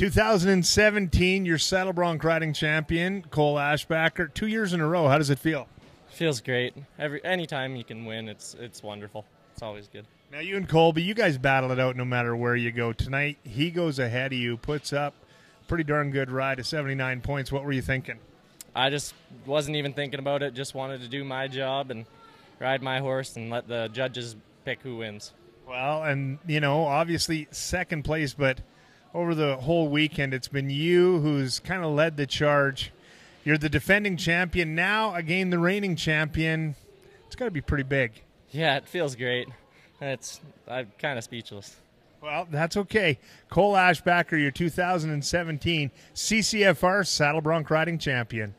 2017, your saddle bronc riding champion, Kole Ashbacher, two years in a row. How does it feel? Feels great. Every anytime you can win, it's it's wonderful. It's always good. Now you and Colby, you guys battle it out no matter where you go. Tonight he goes ahead of you, puts up a pretty darn good ride of 79 points. What were you thinking? I just wasn't even thinking about it. Just wanted to do my job and ride my horse and let the judges pick who wins. Well, and you know, obviously second place, but over the whole weekend, it's been you who's kind of led the charge. You're the defending champion now, again the reigning champion. It's got to be pretty big. Yeah, it feels great. It's I'm kind of speechless. Well, that's okay. Kole Ashbacher, your 2017 CCFR Saddle Bronc Riding Champion.